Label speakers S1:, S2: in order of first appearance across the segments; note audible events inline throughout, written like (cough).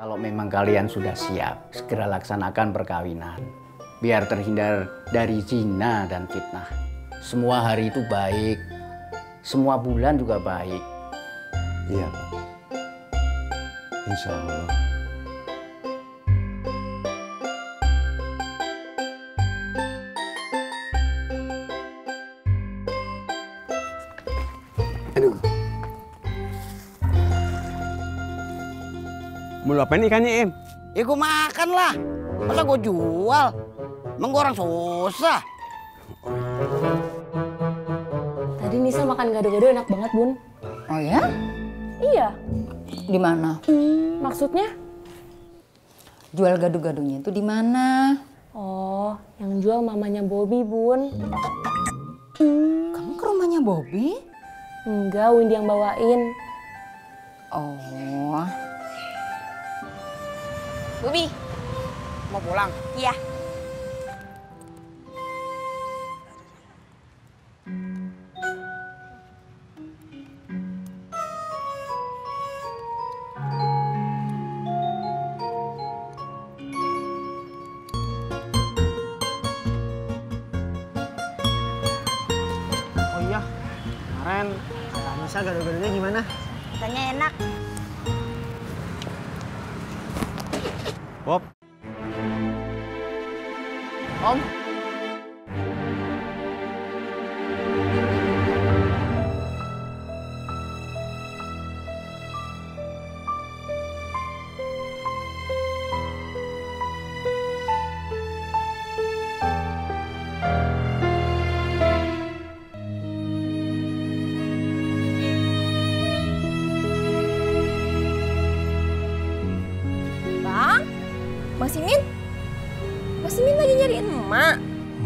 S1: Kalau memang kalian sudah siap, segera laksanakan perkawinan. Biar terhindar dari zina dan fitnah. Semua hari itu baik, semua bulan juga baik.
S2: Iya, Pak. Insya Allah. Aduh.
S3: Mau lu apain ikannya, Im?
S4: Ya gue makan lah. Masa gue jual? Emang gue orang susah.
S5: Tadi Nisa makan gado-gado enak banget, Bun.
S6: Oh ya?
S5: Iya.
S6: Di mana?
S5: Maksudnya?
S6: Jual gado-gadonya itu di mana?
S5: Oh, yang jual mamanya Bobby, Bun.
S6: Kamu ke rumahnya Bobby?
S5: Enggak, Windy yang bawain.
S6: Oh.
S4: Bubi, mau pulang?
S5: Iya.
S7: Oh iya, kemarin kata Nisa gado-gadonya gimana?
S5: Katanya enak. Opp. An. Mas Imin lagi nyariin emak?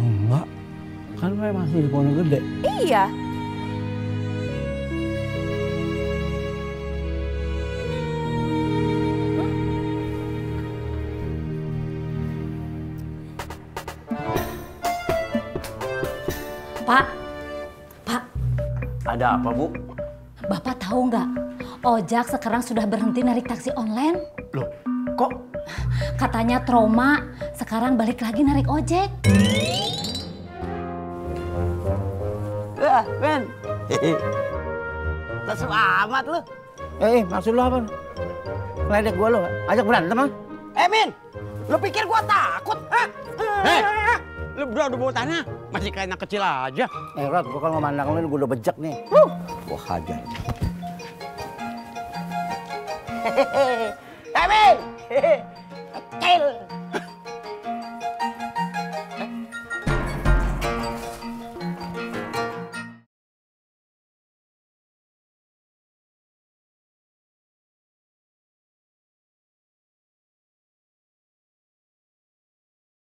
S2: Enggak. Kan saya masih di Pondok Gede.
S5: Iya.
S6: Pak, Pak,
S1: Ada apa, Bu?
S6: Bapak tahu nggak? Ojak sekarang sudah berhenti narik taksi online.
S1: Loh, kok
S6: Katanya trauma, sekarang balik lagi narik ojek.
S4: Wah, Ben. Lesu amat lu.
S7: Eh, maksud lu apa? Ngeledek gua lu, ajak berantem ah?
S4: Eh, Min, lu pikir gua takut? Hah?
S3: Hei! lu berdua udah bawa tanah. Masih kayak anak kecil aja.
S7: Eh, Rod, gua kalau memandang lu, gua udah bejek nih. Gua hajar.
S4: Eh, Min. (laughs) Kecil.